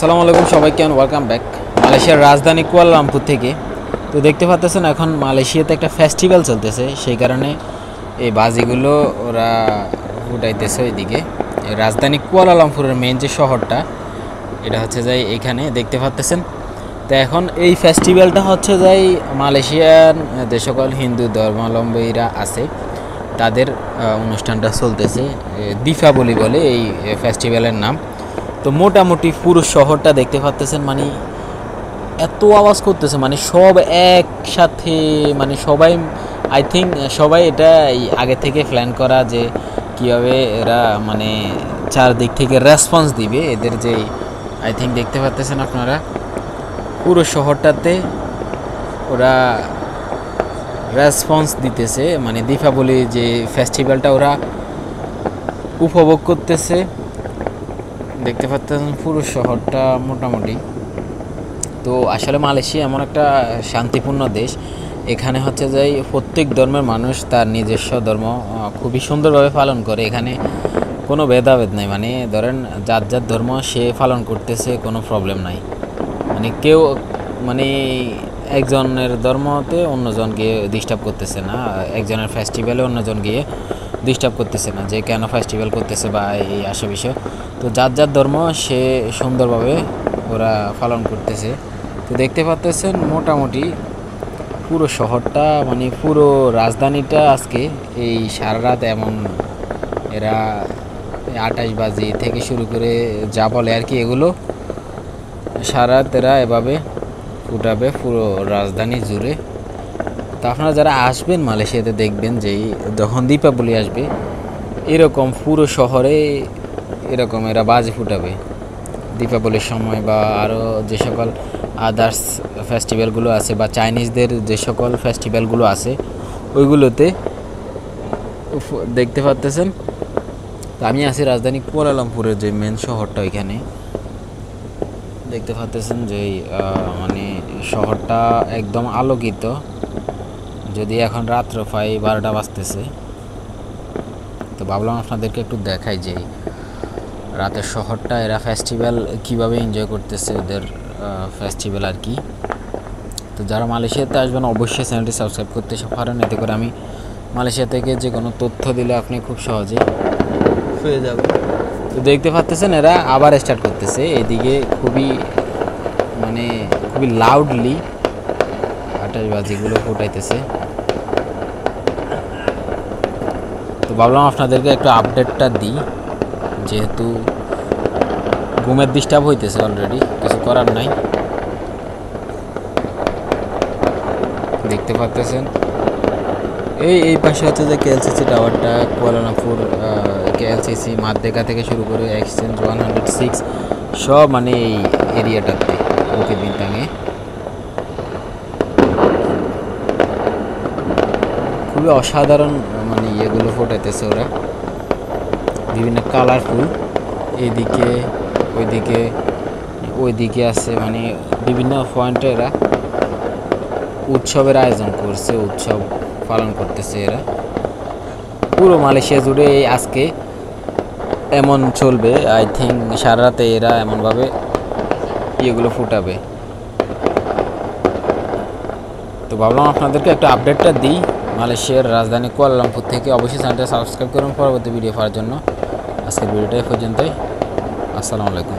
আসসালামু আলাইকুম সবাইকে ওয়েলকাম ব্যাক মালয়েশিয়ার রাজধানী কুয়ালালামপুর থেকে। তো দেখতে পাচ্ছেন এখন মালয়েশিয়াতে একটা ফেস্টিভ্যাল চলতেছে। সেই কারণে এই বাজিগুলো ওরা উঠাইতেছে ওইদিকে। রাজধানী কুয়ালালামপুরের মেন যে শহরটা, এটা হচ্ছে যাই এখানে, দেখতে পাচ্তেছেন? তো এখন এই ফেস্টিভ্যালটা হচ্ছে যাই মালয়েশিয়ার যে সকল হিন্দু ধর্মাবলম্বীরা আছে, তাদের অনুষ্ঠানটা চলতেছে দীপাবলি বলে এই ফেস্টিভ্যালের নাম। তো মোটামুটি পুরো শহরটা দেখতে পাচ্তেছেন মানে এত আওয়াজ করতেছে মানে সব একসাথে মানে সবাই আই থিঙ্ক সবাই এটা আগে থেকে প্ল্যান করা যে কীভাবে এরা মানে চারদিক থেকে রেসপন্স দিবে। এদের যে আই থিঙ্ক দেখতে পাচ্তেছেন আপনারা, পুরো শহরটাতে ওরা রেসপন্স দিতেছে মানে দীপাবলি যে ফেস্টিভ্যালটা ওরা উপভোগ করতেছে। দেখতে পাচ্ছেন পুরো শহরটা মোটামুটি। তো আসলে মালয়েশিয়া এমন একটা শান্তিপূর্ণ দেশ। এখানে হচ্ছে যে প্রত্যেক ধর্মের মানুষ তার নিজস্ব ধর্ম খুবই সুন্দরভাবে পালন করে। এখানে কোনো ভেদাভেদ নাই। মানে ধরেন যার যার ধর্ম সে পালন করতেছে, কোনো প্রবলেম নাই। মানে কেউ মানে একজনের ধর্মতে অন্যজন গিয়ে ডিস্টার্ব করতেছে না, একজনের ফেস্টিভ্যালে অন্যজন গিয়ে ডিস্টার্ব করতেছে না, যে কেন ফেস্টিভ্যাল করতেছে বা এই বিষয় তো যার যার ধর্ম, সে সুন্দরভাবে ওরা পালন করতেছে। তো দেখতে পাচ্তেছেন মোটামুটি পুরো শহরটা মানে পুরো রাজধানীটা আজকে এই সারা রাত এমন এরা আটাশবাজি থেকে শুরু করে যা বলে আর কি এগুলো সারা রাত এরা এভাবে ফুটাবে পুরো রাজধানী জুড়ে। তো আপনারা যারা আসবেন মালয়েশিয়াতে দেখবেন যে যখন দীপাবলি আসবে, এরকম পুরো শহরে এরকম এরা বাজি ফুটাবে। দীপাবলির সময় বা আরও যে সকল আদার্স ফেস্টিভ্যালগুলো আছে বা চাইনিজদের যে সকল ফেস্টিভ্যালগুলো আছে, ওইগুলোতে দেখতে পাচ্তেছেন তো আমি আছি রাজধানী কুয়ালালামপুরের যে মেন শহরটা ওইখানে। দেখতে পাচ্তেছেন যে মানে শহরটা একদম আলোকিত। যদি এখন রাত্র প্রায় বারোটা বাজতেছে। তো ভাবলাম আপনাদেরকে একটু দেখাই যে রাতের শহরটা, এরা ফেস্টিভ্যাল কীভাবে এনজয় করতেছে ওদের ফেস্টিভ্যাল আর কি। তো যারা মালয়েশিয়াতে আসবেন, অবশ্যই চ্যানেলটি সাবস্ক্রাইব করতে পারেন। এতে করে আমি মালয়েশিয়া থেকে যে কোনো তথ্য দিলে আপনি খুব সহজেই পেয়ে যাবেন। তো দেখতে পাচ্তেছেন এরা আবার স্টার্ট করতেছে। এদিকে খুবই মানে খুবই লাউডলি আটাশবাজিগুলো ফুটাইতেছে। তো ভাবলাম আপনাদেরকে একটু আপডেটটা দিই, যেহেতু ঘুমের ডিস্টার্ব হইতেছে অলরেডি কিছু করার নাই। দেখতে পাচ্তেছেন এই এই পাশে হচ্ছে যে কেএলসিসি টাওয়ারটা কুয়ালালামপুর কেএলসিসি মাদ্দেকা থেকে শুরু করে এক্সচেঞ্জ ওয়ান হান্ড্রেড সিক্স সব মানে এই এরিয়াটাতে বুকির বিনতাঙে খুবই অসাধারণ মানে ইয়েগুলো ফোটাইতেছে ওরা। বিভিন্ন কালারফুল এইদিকে ওইদিকে ওইদিকে আছে মানে বিভিন্ন পয়েন্টে এরা উৎসবের আয়োজন করছে, উৎসব পালন করতেছে এরা। পুরো মালয়েশিয়া জুড়ে এই আজকে এমন চলবে আই থিঙ্ক সারা রাতে এরা এমনভাবে ইয়েগুলো ফুটাবে। তো ভাবলাম আপনাদেরকে একটা আপডেটটা দিই। মালয়েশিয়ার রাজধানী কুয়ালালামপুর থেকে অবশ্যই চ্যানেলটা সাবস্ক্রাইব করুন পরবর্তী ভিডিও পাওয়ার জন্য। আজকের ভিডিওটা পর্যন্তই। আসসালামু আলাইকুম।